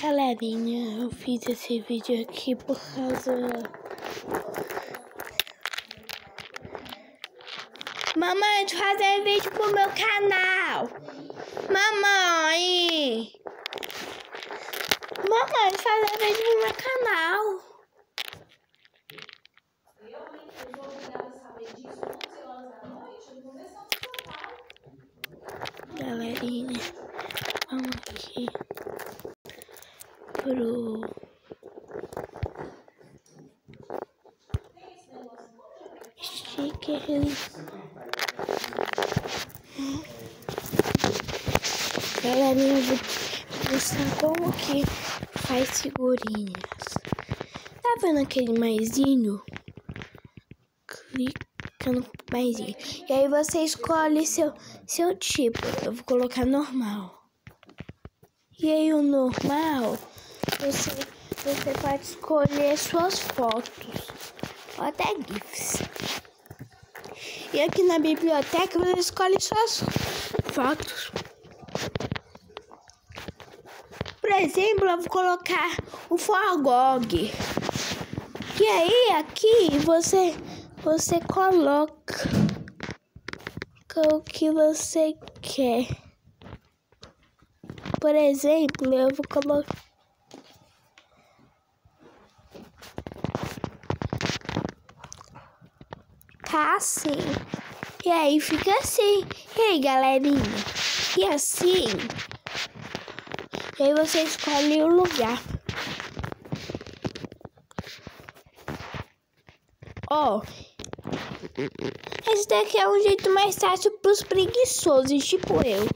Galerinha, eu fiz esse vídeo aqui por causa. Mamãe, de fazer vídeo pro meu canal. Mamãe! Mamãe, de fazer vídeo pro meu canal. Galerinha, vamos aqui pro stickers. Galerinha, eu vou mostrar como que faz figurinhas. Tá vendo aquele maisinho? Clica no maisinho. E aí você escolhe seu, seu tipo. Eu vou colocar normal. E aí o normal, você, você pode escolher suas fotos. Ou até GIFs. E aqui na biblioteca você escolhe suas fotos. Por exemplo, eu vou colocar o Forgog. E aí aqui você você coloca o que você quer. Por exemplo, eu vou colocar assim. E aí fica assim. E aí, galerinha? E assim. E aí você escolhe o lugar. Ó. Esse daqui é um jeito mais fácil pros preguiçosos, tipo eu.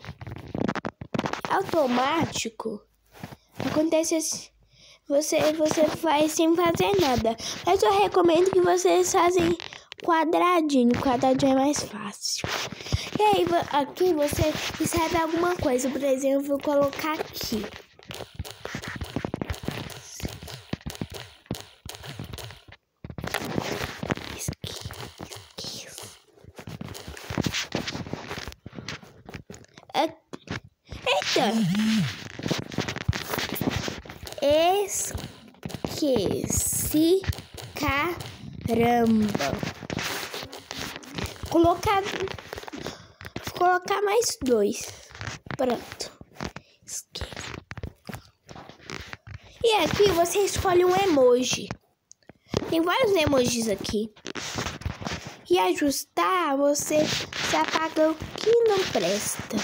Automático. Acontece assim. Você, você faz sem fazer nada. Mas eu recomendo que vocês fazem quadradinho. Quadradinho é mais fácil. E aí, aqui você escreve alguma coisa. Por exemplo, vou colocar aqui. Eita! Esqueci. Caramba. Colocar. Vou colocar mais dois. Pronto. E aqui você escolhe um emoji. Tem vários emojis aqui. E ajustar, você se apaga o que não presta.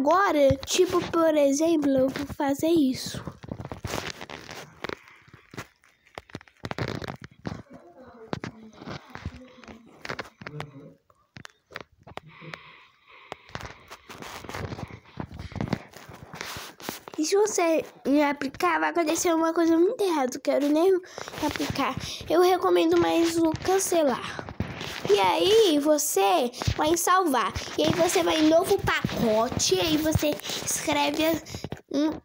Agora, tipo, por exemplo, eu vou fazer isso. E se você me aplicar, vai acontecer uma coisa muito errada. Quero nem aplicar. Eu recomendo mais o cancelar. E aí você vai salvar. E aí você vai em novo pacote. E aí você escreve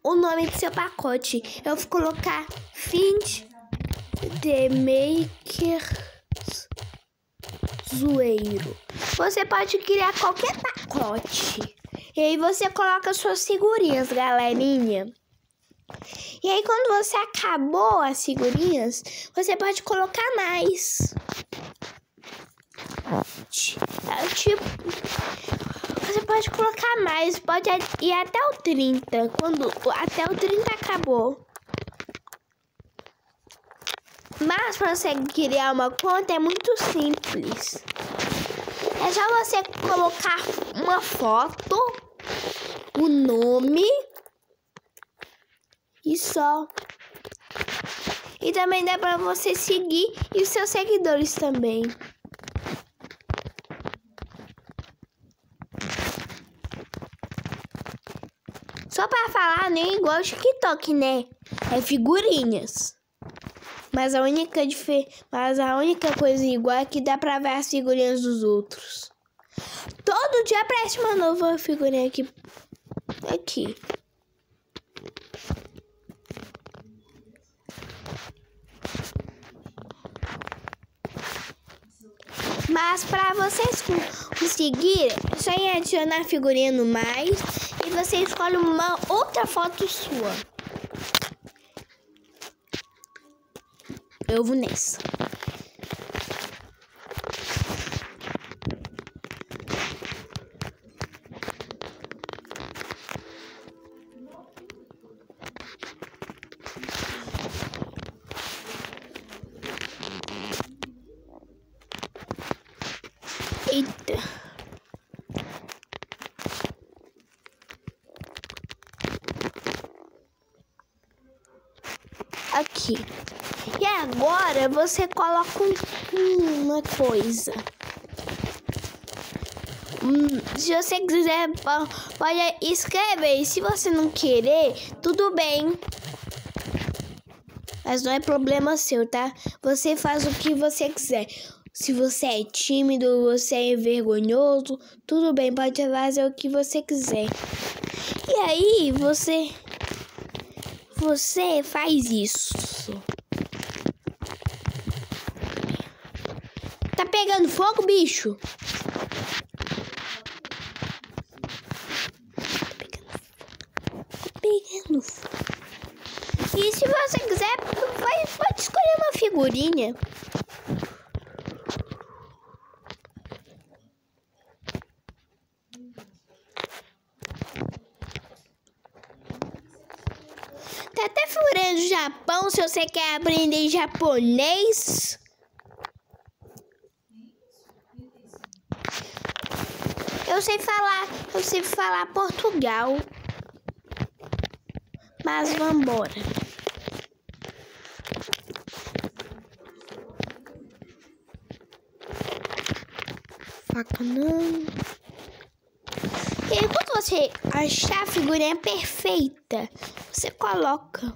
o nome do seu pacote. Eu vou colocar Find the Maker Zoeiro. Você pode criar qualquer pacote. E aí você coloca suas figurinhas, galerinha. E aí quando você acabou as figurinhas, você pode colocar mais. Tipo, você pode colocar mais, pode ir até o 30. Quando até o 30 acabou. Mas para você criar uma conta é muito simples. É só você colocar uma foto, o nome e só. E também dá para você seguir e os seus seguidores também. Só pra falar, nem igual o TikTok, né? É figurinhas. Mas a única difer... mas a única coisa igual é que dá pra ver as figurinhas dos outros. Todo dia aparece uma nova figurinha aqui. Aqui. Mas para vocês conseguirem, é só em adicionar figurinha no mais e você escolhe uma outra foto sua. Eu vou nessa. Eita. Aqui. E agora você coloca um, uma coisa. Hum, se você quiser, pode escrever. Se você não querer, tudo bem. Mas não é problema seu, tá? Você faz o que você quiser. Se você é tímido, você é vergonhoso, tudo bem, pode fazer o que você quiser. E aí, você você faz isso. Tá pegando fogo, bicho? Tá pegando fogo. E se você quiser, pode escolher uma figurinha. Tá até furando Japão se você quer aprender japonês. Eu sei falar, eu sei falar Portugal. Mas vambora. Faca não. E quando você achar a figurinha perfeita, você coloca.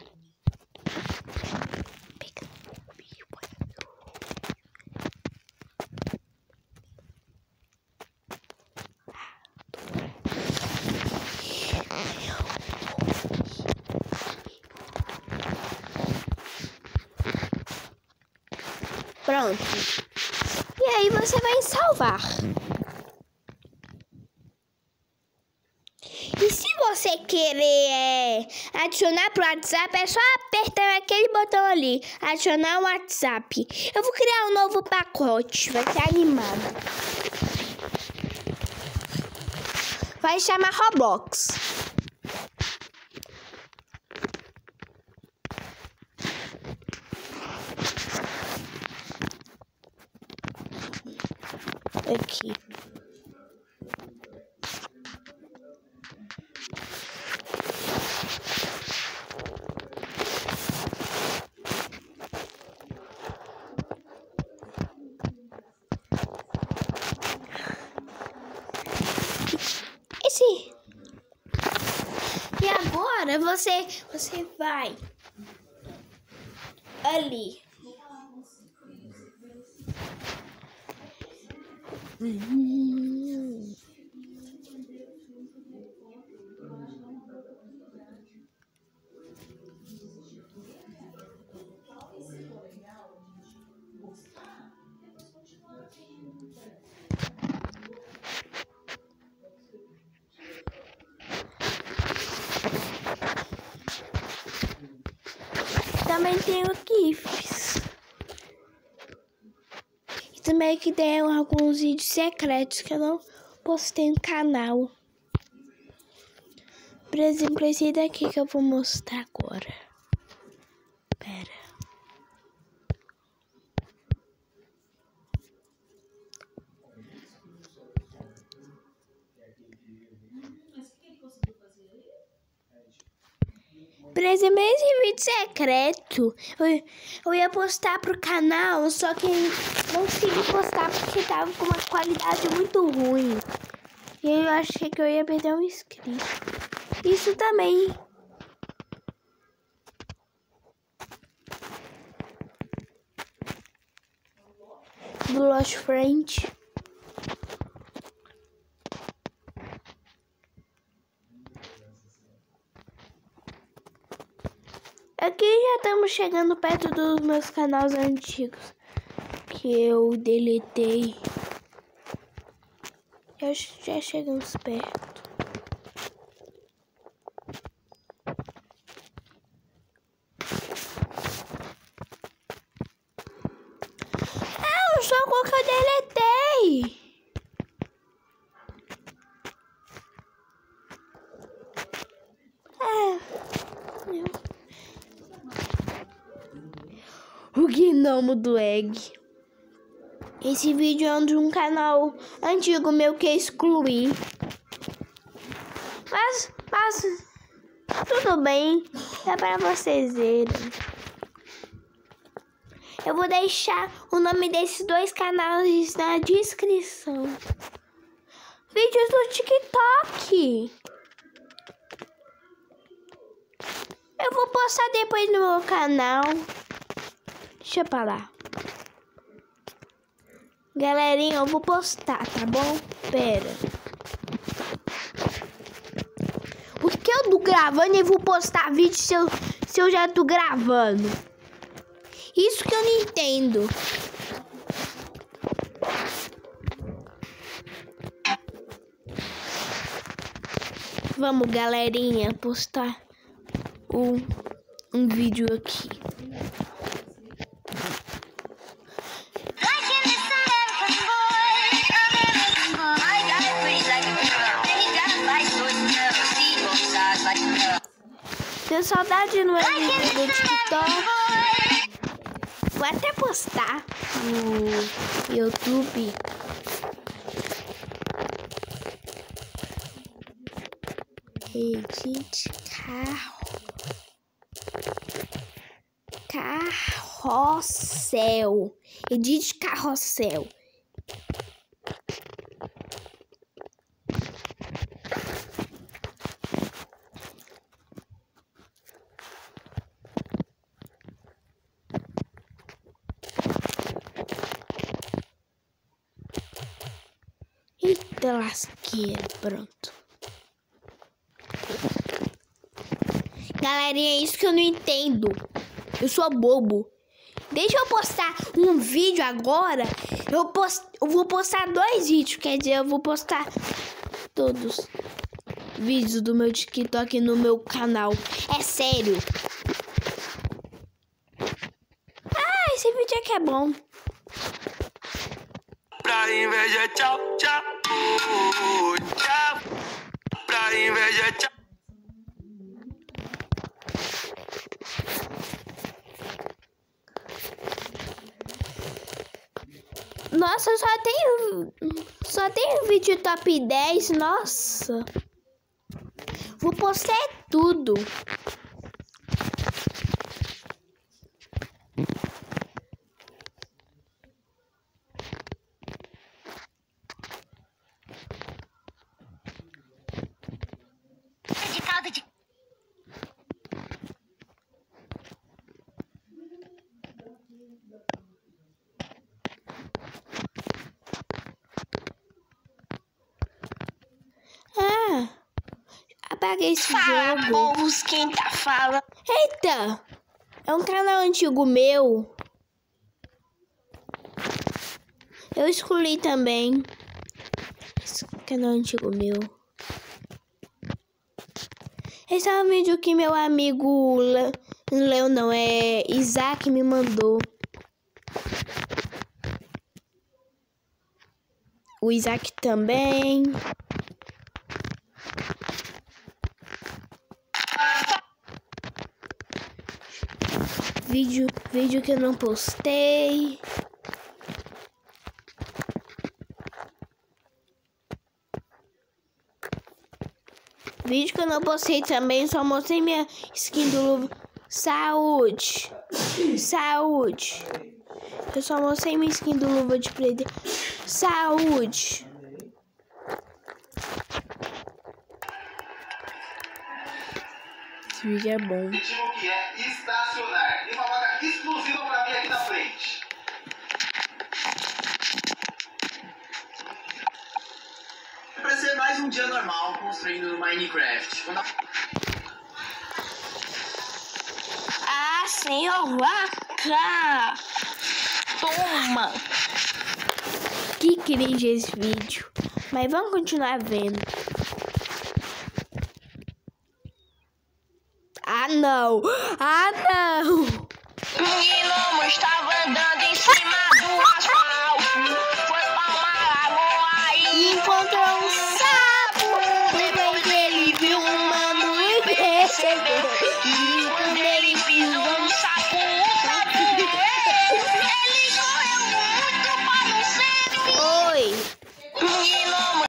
Pronto. E aí você vai salvar. E se você querer é, adicionar pro WhatsApp, é só apertar aquele botão ali, adicionar o WhatsApp. Eu vou criar um novo pacote, vai ser animado. Vai chamar Roblox. Aqui. Esse. E agora você, você vai ali. Hum. Também tenho GIFs. E também que tem alguns vídeos secretos que eu não postei no canal. Por exemplo, esse daqui que eu vou mostrar agora. Pera. Exemplo, esse vídeo secreto, eu, eu ia postar pro canal, só que não consegui postar porque tava com uma qualidade muito ruim. E eu achei que eu ia perder um inscrito. Isso também. Do Lost Aqui já estamos chegando perto dos meus canais antigos que eu deletei. Já, já chegamos perto. Ah, o jogo que eu gnomo do egg. Esse vídeo é de um canal antigo meu que excluí. Mas, mas, tudo bem. É para vocês verem. Eu vou deixar o nome desses dois canais na descrição. Vídeos do TikTok. Eu vou postar depois no meu canal. Deixa eu lá. Galerinha, eu vou postar, tá bom? Pera. Por que eu tô gravando e vou postar vídeo se eu, se eu já tô gravando? Isso que eu não entendo. Vamos, galerinha, postar um, um vídeo aqui. Tenho saudade no do TikTok. Vou até postar no YouTube. Edit carro. Carrossel. Edit carrossel. Eita lasqueira, pronto. Galerinha, é isso que eu não entendo. Eu sou bobo. Deixa eu postar um vídeo agora. Eu, post... eu vou postar dois vídeos. Quer dizer, eu vou postar todos vídeos do meu TikTok no meu canal. É sério. Ah, esse vídeo aqui é bom. Pra inveja, tchau, tchau. Pra inveja, tchau. Nossa, só tenho. Só tenho vídeo top 10. Nossa. Vou postar tudo. Apaguei esse Fala, jogo. povos, quem tá falando? Eita! É um canal antigo meu. Eu escolhi também. Esse canal antigo meu. Esse é um vídeo que meu amigo Le... Leo não, é Isaac me mandou. O Isaac também. Vídeo, vídeo que eu não postei. Vídeo que eu não postei também, só mostrei minha skin do Luva. Saúde! Saúde! Eu só mostrei minha skin do Luva de Preta. Saúde! Esse vídeo é bom. que é estacionar. E uma vaga exclusiva para mim aqui na frente. Para ser mais um dia normal construindo no Minecraft. Quando. Ah, senhor vaca! Toma! Que cringe esse vídeo. Mas vamos continuar vendo. Ah, não! Ah, não! Menino estava andando